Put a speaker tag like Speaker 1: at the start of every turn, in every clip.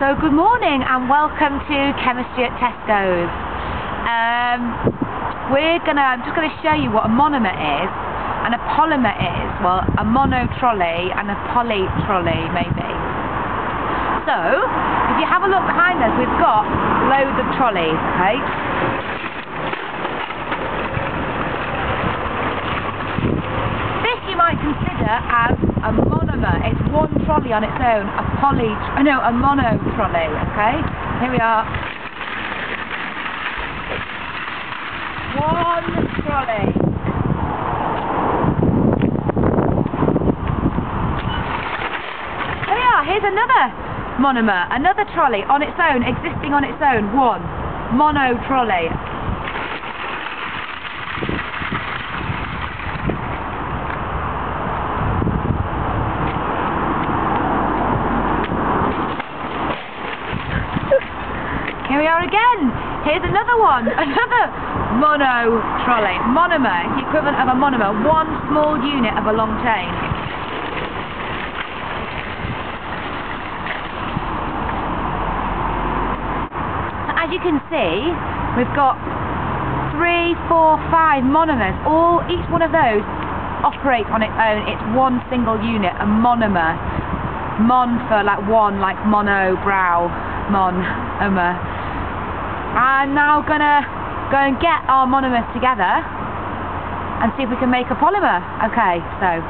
Speaker 1: So good morning and welcome to Chemistry at Tesco's. Um, we're gonna, I'm just gonna show you what a monomer is and a polymer is. Well, a mono trolley and a poly trolley maybe. So, if you have a look behind us, we've got loads of trolleys, okay? Might consider as a monomer. It's one trolley on its own, a poly, oh no, a mono trolley, okay? Here we are. One trolley. There we are, here's another monomer, another trolley on its own, existing on its own, one. Mono trolley. Here we are again. Here's another one. Another mono trolley. Monomer the equivalent of a monomer. One small unit of a long chain. As you can see, we've got three, four, five monomers. All, each one of those operates on its own. It's one single unit, a monomer. Mon for like one, like mono, brow, mon, omer. I'm now gonna go and get our monomers together and see if we can make a polymer. Okay, so.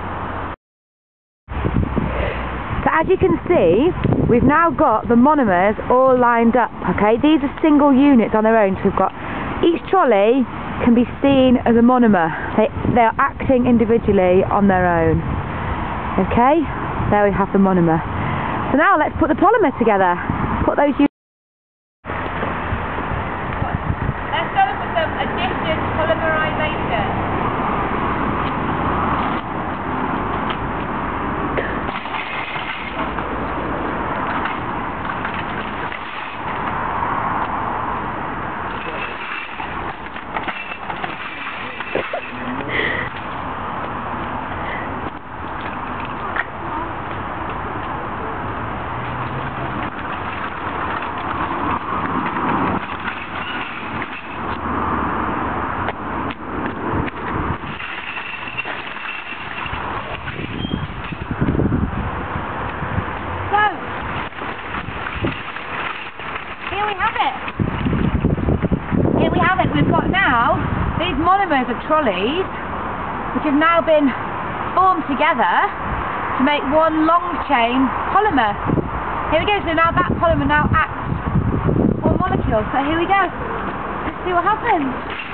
Speaker 1: So as you can see, we've now got the monomers all lined up, okay? These are single units on their own, so we've got each trolley can be seen as a monomer. They, they are acting individually on their own. Okay, there we have the monomer. So now let's put the polymer together. Put those units Let's go for some addition polymerization. So, here we have it. Here we have it. We've got now these monomers of trolleys, which have now been formed together to make one long chain polymer. Here we go. So now that polymer now acts on molecules. So here we go. Let's see what happens.